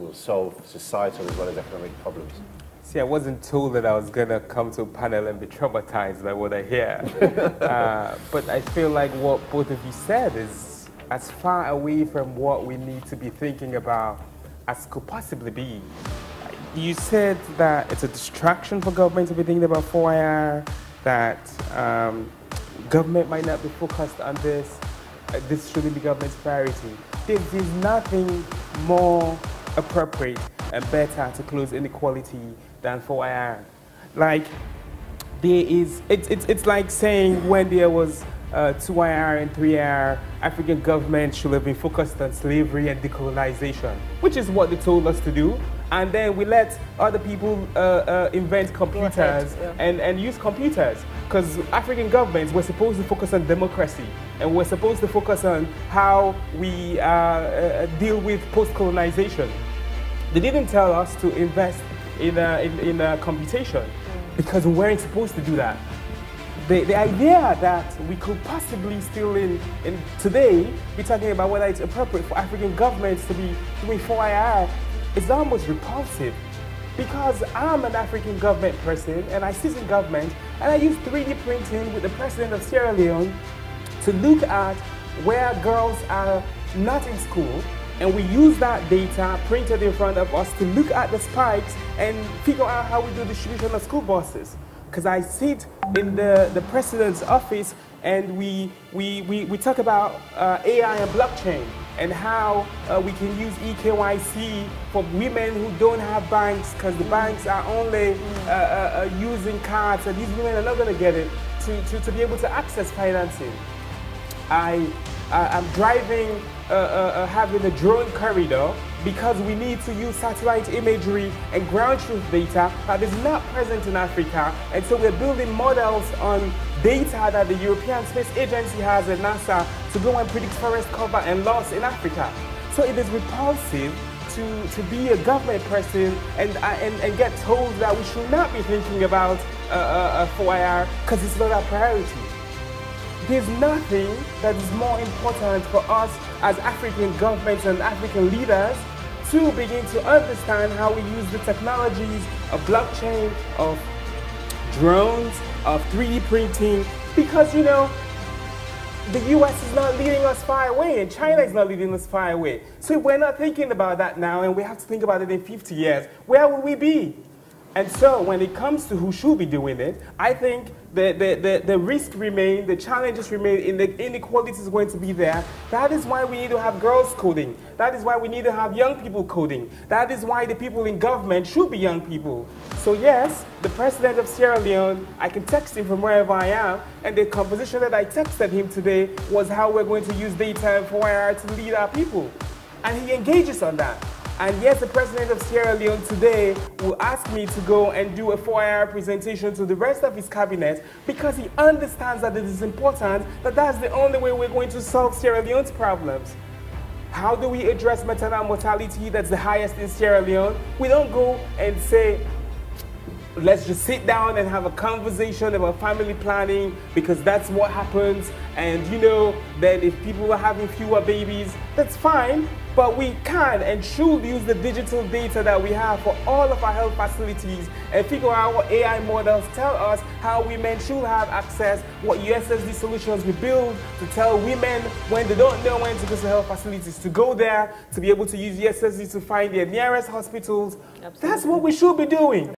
will solve societal as well as economic problems. See, I wasn't told that I was going to come to a panel and be traumatized by what I hear. uh, but I feel like what both of you said is as far away from what we need to be thinking about as could possibly be. You said that it's a distraction for government to be thinking about 4IR, that um, government might not be focused on this. Uh, this shouldn't be government's priority. There is nothing more appropriate and better to close inequality than 4IR. Like, there is, it's, it's, it's like saying when there was uh, 2IR and 3IR, African government should have been focused on slavery and decolonization, which is what they told us to do. And then we let other people uh, uh, invent computers yeah. and, and use computers. Because African governments were supposed to focus on democracy and we're supposed to focus on how we uh, uh, deal with post colonization. They didn't tell us to invest in, uh, in, in uh, computation because we weren't supposed to do that. The, the idea that we could possibly still in, in today be talking about whether it's appropriate for African governments to be doing 4IR is almost repulsive because I'm an African government person and I sit in government and I use 3D printing with the president of Sierra Leone to look at where girls are not in school and we use that data printed in front of us to look at the spikes and figure out how we do distribution of school buses. Because I sit in the, the president's office and we, we, we, we talk about uh, AI and blockchain and how uh, we can use eKYC for women who don't have banks because the banks are only uh, uh, uh, using cards and these women are not going to get it to, to, to be able to access financing. I, I'm driving, uh, uh, having a drone corridor because we need to use satellite imagery and ground truth data that is not present in Africa. And so we're building models on data that the European Space Agency has at NASA to go and predict forest cover and loss in Africa. So it is repulsive to, to be a government person and, and, and get told that we should not be thinking about uh, uh, 4IR because it's not our priority. There's nothing that is more important for us as African governments and African leaders to begin to understand how we use the technologies of blockchain, of drones, of 3D printing, because you know, the US is not leading us far away and China is not leading us far away. So we're not thinking about that now and we have to think about it in 50 years, where will we be? And so when it comes to who should be doing it, I think the, the, the, the risk remain, the challenges remain, and the inequality is going to be there. That is why we need to have girls coding. That is why we need to have young people coding. That is why the people in government should be young people. So yes, the president of Sierra Leone, I can text him from wherever I am, and the composition that I texted him today was how we're going to use data for 4IR to lead our people. And he engages on that. And yes, the president of Sierra Leone today will ask me to go and do a four hour presentation to the rest of his cabinet because he understands that it is important that that's the only way we're going to solve Sierra Leone's problems. How do we address maternal mortality that's the highest in Sierra Leone? We don't go and say, let's just sit down and have a conversation about family planning because that's what happens. And you know, that if people are having fewer babies, that's fine. But we can and should use the digital data that we have for all of our health facilities and figure out what AI models tell us how women should have access, what USSD solutions we build to tell women when they don't know when to go to health facilities to go there, to be able to use USSD to find their nearest hospitals. Absolutely. That's what we should be doing.